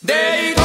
They